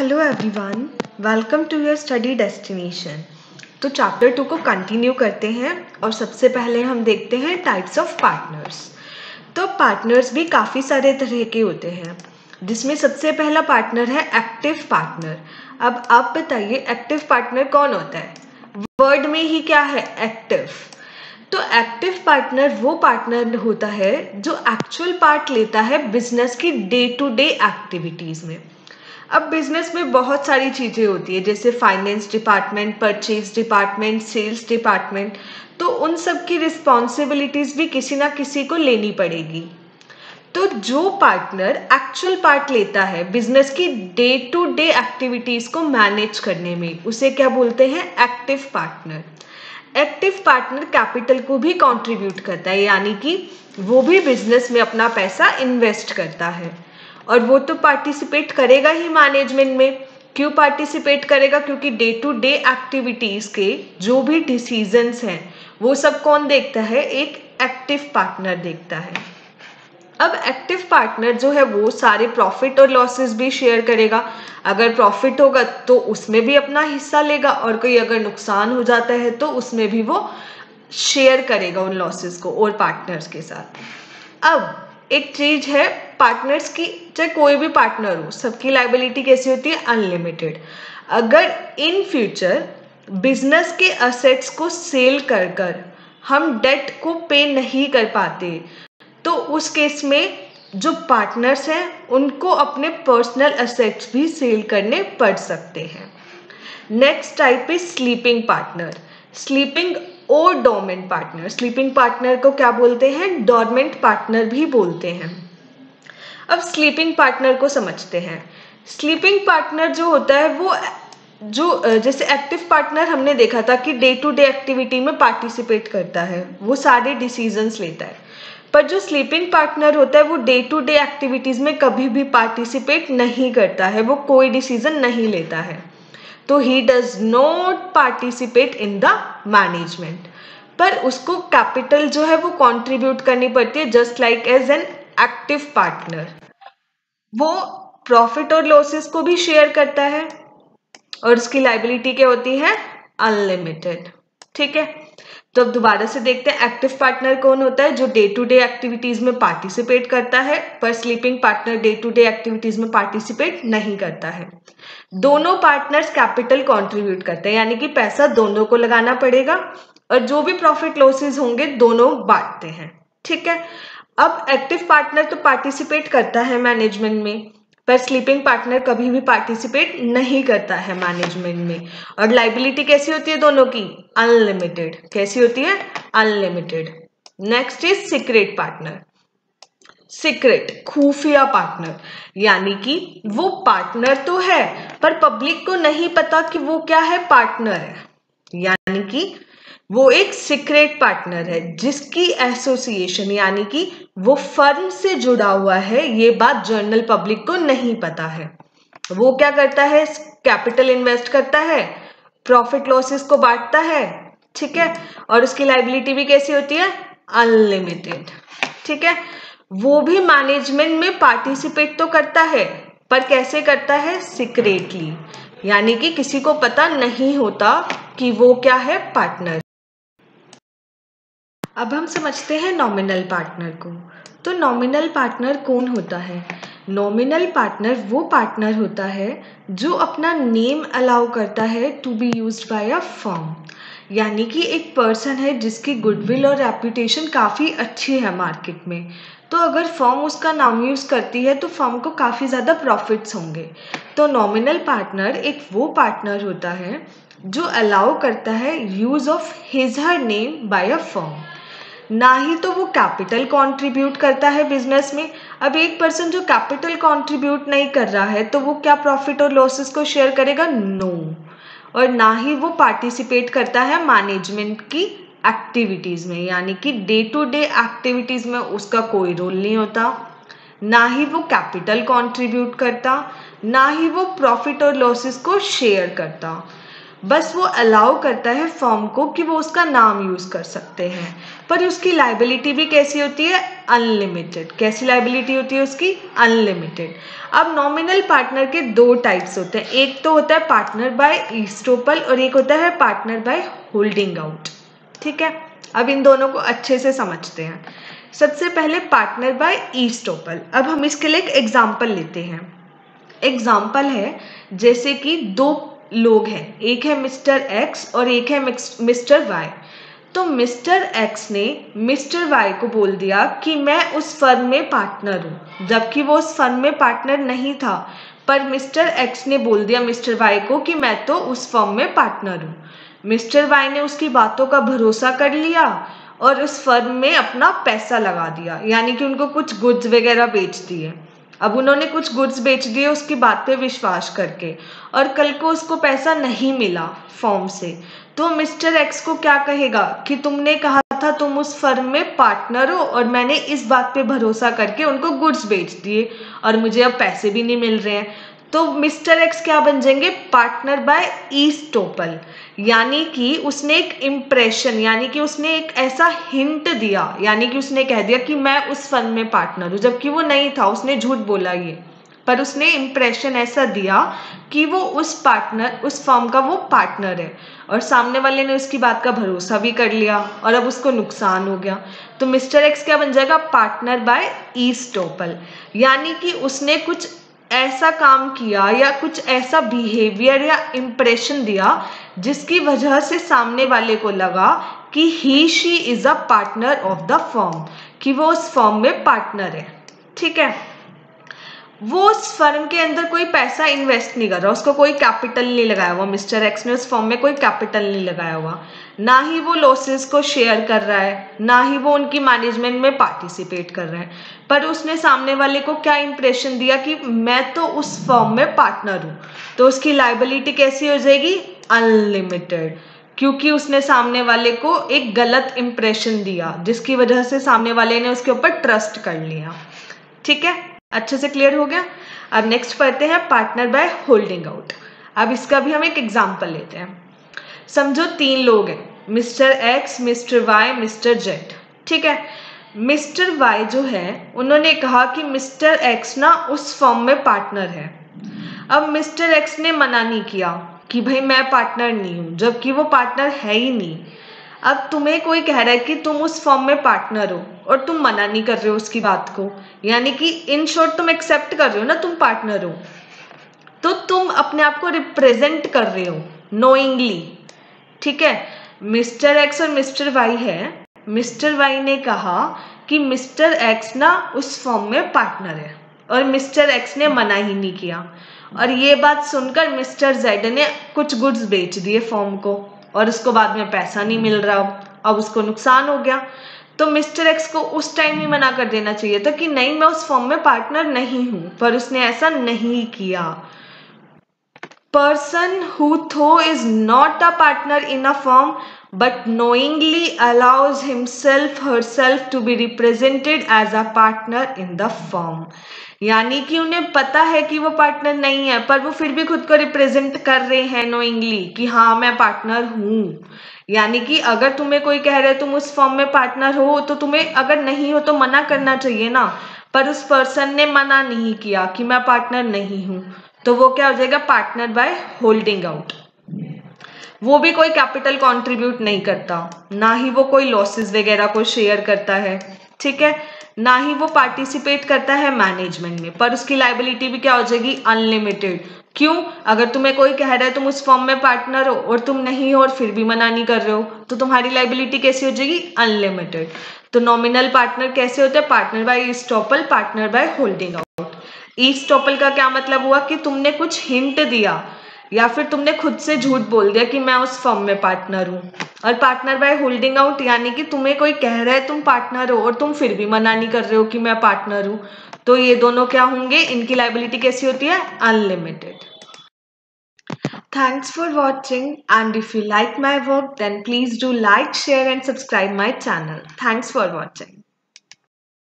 Hello everyone welcome to your study destination तो chapter two को continue करते हैं और सबसे पहले हम देखते हैं टाइप्स ऑफ़ पार्टनर्स तो पार्टनर्स भी काफ़ी सारे तरह के होते हैं। जिसमें सबसे पहला पार्टनर है एक्टिव पार्टनर अब आप बताइए एक्टिव पार्टनर कौन होता है? वर्ड में ही क्या है? एक्टिव तो एक्टिव पार्टनर वो पार्टनर होता है जो एक्चुअल पार्ट लेता है बिज़नेस की डे टू डे एक्टिविटीज़ में। अब बिज़नेस में बहुत सारी चीज़ें होती है, जैसे finance department purchase department sales department तो उन सब की रिस्पॉन्सिबिलिटीज़ भी किसी ना किसी को लेनी पड़ेगी। तो जो पार्टनर एक्चुअल पार्ट लेता है बिज़नेस की डे टू डे एक्टिविटीज़ को मैनेज करने में, उसे क्या बोलते हैं? Active partner active partner capital को भी कंट्रीब्यूट करता है, यानी कि वो भी बिज़नेस में अपना पैसा इन्वेस्ट करता है। और वो तो पार्टिसिपेट करेगा ही मैनेजमेंट में। क्यों पार्टिसिपेट करेगा? क्योंकि डे टू डे एक्टिविटीज़ के जो भी डिसीजंस हैं, वो सब कौन देखता है? एक एक्टिव पार्टनर देखता है। अब एक्टिव पार्टनर जो है, वो सारे प्रॉफिट और लॉसेस भी शेयर करेगा। अगर प्रॉफिट होगा तो उसमें भी अपना हिस्सा लेगा और कोई अगर नुकसान हो जाता है तो उसमें भी वो शेयर करेगा उन लॉसेस को और पार्टनर्स के साथ। अब एक चीज़ है पार्टनर्स की, चाहे कोई भी पार्टनर हो, सबकी लाइबिलिटी कैसी होती है? अनलिमिटेड अगर इन फ्यूचर बिज़नेस के असेट्स को सेल कर कर हम डेट को पे नहीं कर पाते तो उस केस में जो पार्टनर्स हैं, उनको अपने पर्सनल असेट्स भी सेल करने पड़ सकते हैं। Next type is sleeping partner sleeping और डोमेंट पार्टनर स्लीपिंग पार्टनर को क्या बोलते हैं? डोरमेंट पार्टनर भी बोलते हैं। अब स्लीपिंग पार्टनर को समझते हैं। स्लीपिंग पार्टनर जो होता है, वो, जो, जैसे एक्टिव पार्टनर हमने देखा था कि डे टू डे एक्टिविटी में पार्टिसिपेट करता है, वो सारे डिसीजंस लेता है। पर जो स्लीपिंग पार्टनर होता है, वो डे टू डे एक्टिविटीज़ में कभी भी पार्टिसिपेट नहीं करता है, वो कोई डिसीज़न नहीं लेता है। तो he does not participate in the management पर उसको कैपिटल जो है वो कंट्रीब्यूट करनी पड़ती है just like as an active partner वो प्रॉफिट और लॉसेस को भी शेयर करता है और उसकी लाइबिलिटी क्या होती है? अनलिमिटेड ठीक है? तो अब दोबारा से देखते हैं एक्टिव पार्टनर कौन होता है जो डे टू डे एक्टिविटीज़ में पार्टिसिपेट करता है, पर sleeping partner day to day activities में पार्टिसिपेट नहीं करता है। दोनों पार्टनर्स कैपिटल कंट्रीब्यूट करते हैं, यानी कि पैसा दोनों को लगाना पड़ेगा, और जो भी प्रॉफिट लॉसेज होंगे, दोनों बांटते हैं। ठीक है? अब एक्टिव पार्टनर तो पार्टिसिपेट करता है मैनेजमेंट में पर स्लीपिंग पार्टनर कभी भी पार्टिसिपेट नहीं करता है मैनेजमेंट में। और लाइबिलिटी कैसी होती है दोनों की? अनलिमिटेड कैसी होती है? Unlimited next is secret partner secret खुफिया पार्टनर यानी कि वो पार्टनर तो है, पर पब्लिक को नहीं पता कि वो क्या है? पार्टनर है। यानी कि वो एक सीक्रेट पार्टनर है, जिसकी एसोसिएशन यानी कि वो फर्म से जुड़ा हुआ है, ये बात जर्नल पब्लिक को नहीं पता है। वो क्या करता है? कैपिटल इन्वेस्ट करता है प्रॉफिट लॉसेस को बांटता है, ठीक है? और उसकी लाइबिलिटी भी कैसी होती है? अनलिमिटेड ठीक है? वो भी मैनेजमेंट में पार्टिसिपेट तो करता है, पर कैसे करता है? सीक्रेटली यानी कि किसी को पता नहीं होता कि वो क्या है पार्टनर अब हम समझते हैं नॉमिनल पार्टनर को। तो नॉमिनल पार्टनर कौन होता है? नॉमिनल पार्टनर वो पार्टनर होता है जो अपना नेम अलाउ करता है to be use by a firm यानी कि एक पर्सन है जिसकी गुडविल और रेपुटेशन काफ़ी अच्छी है मार्केट में। तो अगर फॉर्म उसका नाम यूज़ करती है तो फॉर्म को काफ़ी ज़्यादा प्रॉफिट्स होंगे। तो नॉमिनल पार्टनर, एक वो पार्टनर होता है, जो अलाउ करता है use of his her name by a firm. ना ही तो वो कैपिटल कंट्रीब्यूट करता है बिज़नेस में। अब एक पर्सन जो कैपिटल कंट्रीब्यूट नहीं कर रहा है तो वो क्या प्रॉफिट और लॉसेस को शेयर करेगा? नो। no. और ना ही वो पार्टिसिपेट करता है मैनेजमेंट की एक्टिविटीज़ में, यानी कि डे टू डे एक्टिविटीज़ में उसका कोई रोल नहीं होता। ना ही वो कैपिटल कंट्रीब्यूट करता, ना ही वो प्रॉफिट और लॉसेस को शेयर करता। बस वो अलाउ करता है फॉर्म को कि वो उसका नाम यूज़ कर सकते हैं। पर उसकी लाइबिलिटी भी कैसी होती है? अनलिमिटेड कैसी लाइबिलिटी होती है उसकी? अनलिमिटेड अब नॉमिनल पार्टनर के दो टाइप्स होते हैं। एक तो होता है पार्टनर बाय ईस्टोपल और एक होता है पार्टनर बाय होल्डिंग आउट ठीक है? अब इन दोनों को अच्छे से समझते हैं। सबसे पहले पार्टनर बाय ईस्टोपल अब हम इसके लिए एक एग्ज़ाम्पल लेते हैं। एग्ज़ाम्पल है, जैसे कि दो लोग हैं। एक है मिस्टर एक्स और एक है मिस्टर वाई तो मिस्टर एक्स ने मिस्टर वाई को बोल दिया कि मैं उस फर्म में पार्टनर हूँ। जबकि वो उस फर्म में पार्टनर नहीं था। पर मिस्टर एक्स ने बोल दिया मिस्टर वाई को कि मैं तो उस फर्म में पार्टनर हूँ। मिस्टर वाई ने उसकी बातों का भरोसा कर लिया और उस फर्म में अपना पैसा लगा दिया, यानी कि उनको कुछ गुड्स वगैरह बेच दिए। अब उन्होंने कुछ गुड्स बेच दिए, उसकी बात पे विश्वास करके, और कल को उसको पैसा नहीं मिला फॉर्म से। तो मिस्टर एक्स को क्या कहेगा कि तुमने कहा था तुम उस फर्म में पार्टनर हो, और मैंने इस बात पे भरोसा करके उनको गुड्स बेच दिए, और मुझे अब पैसे भी नहीं मिल रहे हैं। तो मिस्टर एक्स क्या बन जाएँगे? पार्टनर बाय ईस्टोपल यानी कि उसने एक इम्प्रेशन यानी कि उसने एक ऐसा हिंट दिया, यानी कि उसने कह दिया कि मैं उस फर्म में पार्टनर हूँ, जबकि वो नहीं था, उसने झूठ बोला ये। पर उसने इम्प्रेशन ऐसा दिया कि वो उस पार्टनर उस फर्म का वो पार्टनर है। और सामने वाले ने उसकी बात का भरोसा भी कर लिया, और अब उसको नुकसान हो गया। तो मिस्टर एक्स क्या बन जाएगा? पार्टनर बाय ईस्टोपल यानी कि उसने कुछ ऐसा काम किया या कुछ ऐसा बिहेवियर या इम्प्रेशन दिया जिसकी वजह से सामने वाले को लगा कि he she is a partner of the firm कि वो उस फॉर्म में पार्टनर है। ठीक है? वो उस फर्म के अंदर कोई पैसा इन्वेस्ट नहीं कर रहा। उसको कोई कैपिटल नहीं लगाया हुआ। मिस्टर एक्स ने उस फर्म में कोई कैपिटल नहीं लगाया हुआ। ना ही वो लॉसेस को शेयर कर रहा है, ना ही वो उनकी मैनेजमेंट में पार्टिसिपेट कर रहा है। पर उसने सामने वाले को क्या इंप्रेशन दिया कि मैं तो उस फर्म में पार्टनर हूँ। तो उसकी लाइबिलिटी कैसी हो जाएगी? अनलिमिटेड क्योंकि उसने सामने वाले को एक गलत इंप्रेशन दिया, जिसकी वजह से सामने वाले ने उसके ऊपर ट्रस्ट कर लिया। ठीक है? अच्छे से क्लियर हो गया। अब नेक्स्ट पढ़ते हैं पार्टनर बाय होल्डिंग आउट अब इसका भी हम एक एग्ज़ाम्पल लेते हैं। समझो तीन लोग हैं। Mister X mister Y mister Z ठीक है? मिस्टर वाई जो है, उन्होंने कहा कि मिस्टर एक्स ना उस फॉर्म में पार्टनर है। अब मिस्टर एक्स ने मना नहीं किया कि भाई मैं पार्टनर नहीं हूँ, जबकि वो पार्टनर है ही नहीं। अब तुम्हें कोई कह रहा है कि तुम उस फॉर्म में पार्टनर हो और तुम मना नहीं कर रहे हो उसकी बात को। यानी कि इन शॉर्ट तुम एक्सेप्ट कर रहे हो ना, तुम पार्टनर हो। तो तुम अपने आप को रिप्रेजेंट कर रहे हो नोइंगली ठीक है? मिस्टर एक्स और मिस्टर वाई है। मिस्टर वाई ने कहा कि मिस्टर एक्स ना उस फॉर्म में पार्टनर है और मिस्टर एक्स ने मना ही नहीं किया। और ये बात सुनकर मिस्टर जेड ने कुछ गुड्स बेच दिए फॉर्म को। और उसको बाद में पैसा नहीं मिल रहा। अब उसको नुकसान हो गया। तो मिस्टर एक्स को उस टाइम ही मना कर देना चाहिए था कि नहीं, मैं उस फॉर्म में पार्टनर नहीं हूँ, पर उसने ऐसा नहीं किया। Person who though is not a partner in a firm but but knowingly allows himself, herself to be represented as a partner in the firm यानी कि उन्हें पता है कि वो पार्टनर नहीं है, पर वो फिर भी खुद को रिप्रेजेंट कर रहे हैं नोइंगली कि हाँ मैं पार्टनर हूँ। यानी कि अगर तुम्हें कोई कह रहे तुम उस फॉर्म में पार्टनर हो तो तुम्हें अगर नहीं हो तो मना करना चाहिए ना। पर उस पर्सन ने मना नहीं किया कि मैं पार्टनर नहीं हूँ तो वो क्या हो जाएगा? पार्टनर बाय होल्डिंग आउट वो भी कोई कैपिटल कंट्रीब्यूट नहीं करता, ना ही वो कोई लॉसेस वगैरह को शेयर करता है। ठीक है? ना ही वो पार्टिसिपेट करता है मैनेजमेंट में, पर उसकी लाइबिलिटी भी क्या हो जाएगी? अनलिमिटेड क्यों? अगर तुम्हें कोई कह रहा है तुम उस फॉर्म में पार्टनर हो और तुम नहीं हो और फिर भी मना नहीं कर रहे हो तो तुम्हारी लाइबिलिटी कैसी हो जाएगी? अनलिमिटेड तो नॉमिनल पार्टनर कैसे होते हैं? Partner by estoppel partner by holding out estoppel का क्या मतलब हुआ कि तुमने कुछ हिंट दिया या फिर तुमने खुद से झूठ बोल दिया कि मैं उस फर्म में पार्टनर हूँ। और पार्टनर बाय होल्डिंग आउट यानी कि तुम्हें कोई कह रहा है, तुम पार्टनर हो और तुम फिर भी मना नहीं कर रहे हो कि मैं पार्टनर हूँ। तो ये दोनों क्या होंगे? इनकी लाइबिलिटी कैसी होती है? Unlimited thanks for watching and if you like my work then please do like share and subscribe my channel thanks for watching